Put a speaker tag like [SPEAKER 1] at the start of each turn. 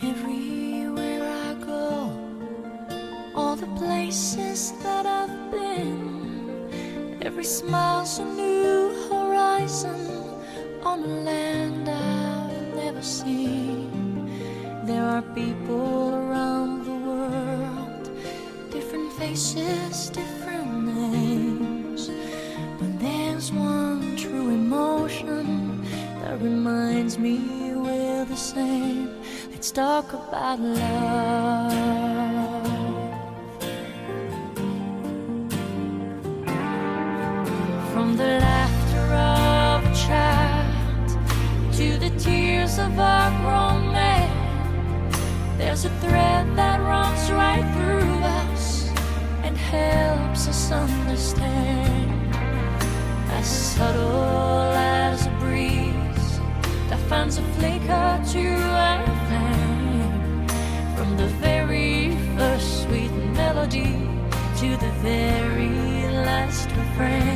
[SPEAKER 1] Everywhere I go, all the places that I've been, every smile's a new horizon on a land I've never seen. There are people faces, different names, but there's one true emotion that reminds me we're the same. Let's talk about love. From the laughter of a child to the tears of a grown man, there's a thread that runs right through helps us understand. As subtle as a breeze that finds a flicker to a flame. From the very first sweet melody to the very last refrain.